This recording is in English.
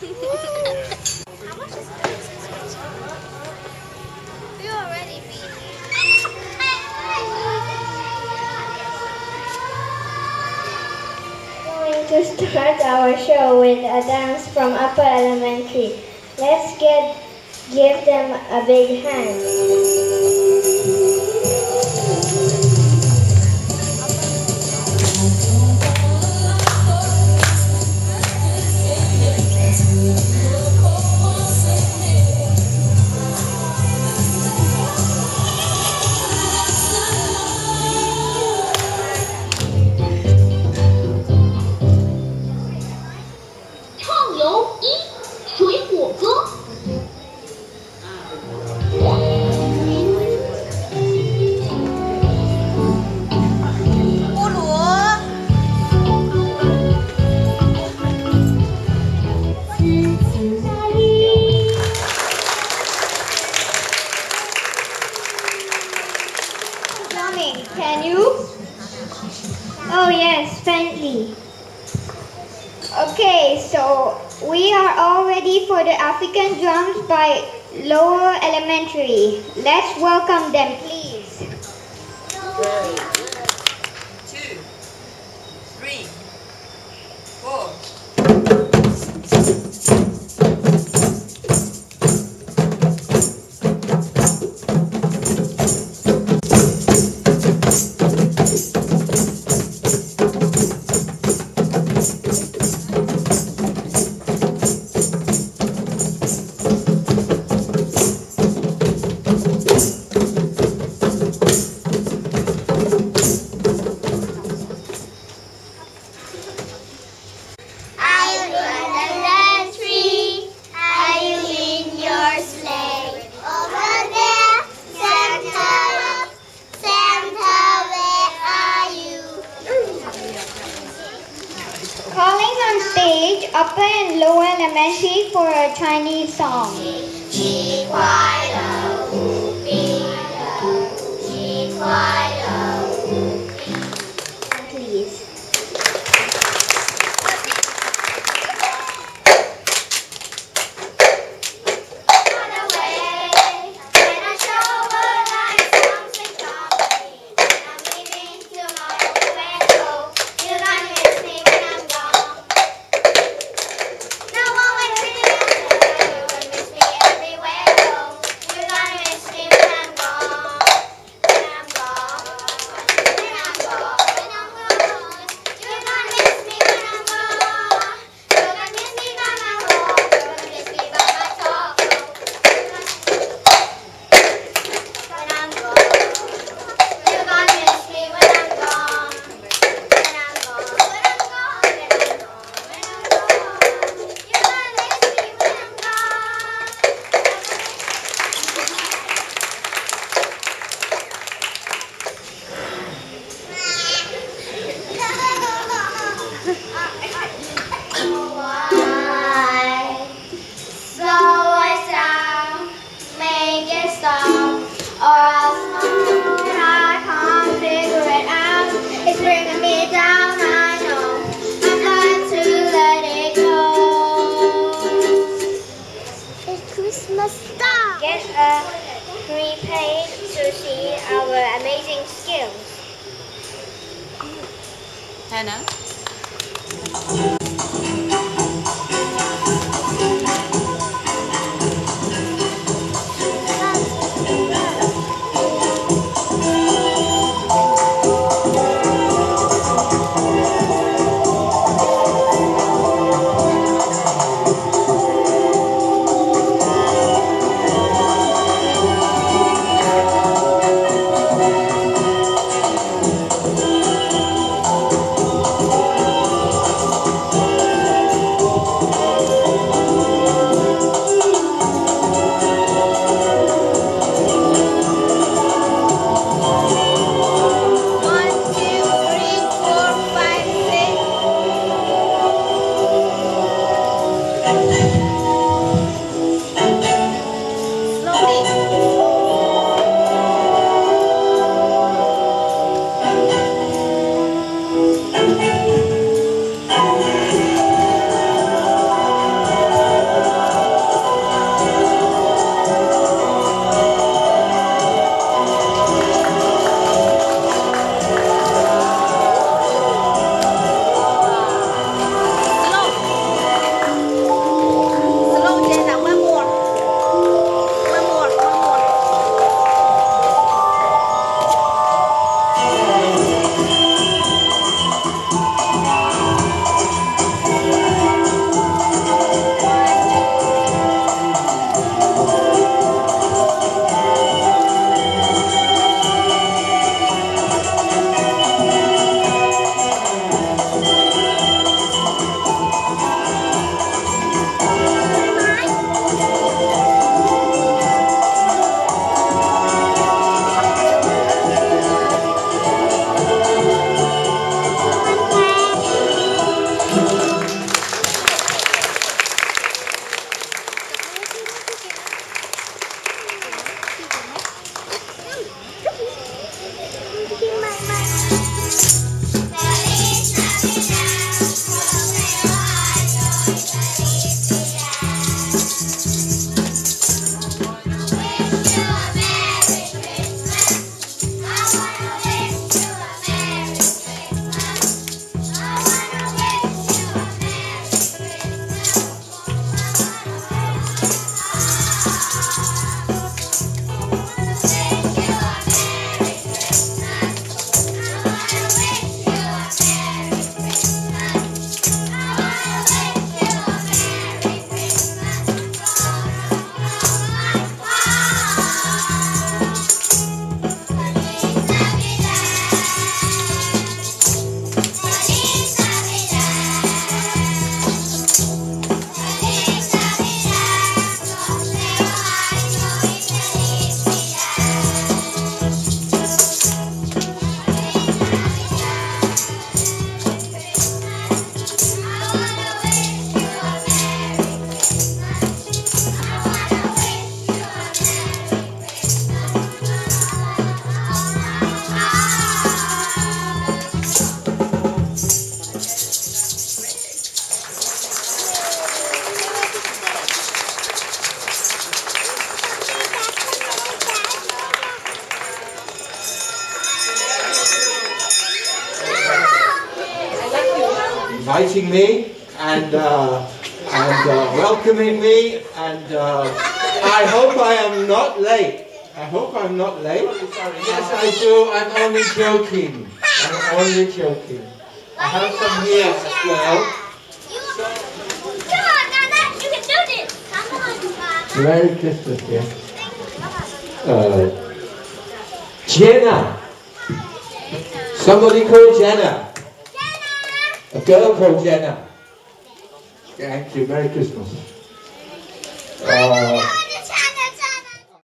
to start our show with a dance from Upper Elementary. Let's get give them a big hand. Okay, so we are all ready for the African drums by Lower Elementary. Let's welcome them, please. for a Chinese song. our amazing skills. Hannah? Inviting me and uh, and uh, welcoming me, and uh, I hope I am not late. I hope I'm not late. Yes, I do. I'm only joking. I'm only joking. I have some here as well. Merry Christmas, dear. Uh, Jenna. Somebody call Jenna. A girl called Jenna. Thank you. Merry Christmas. Uh,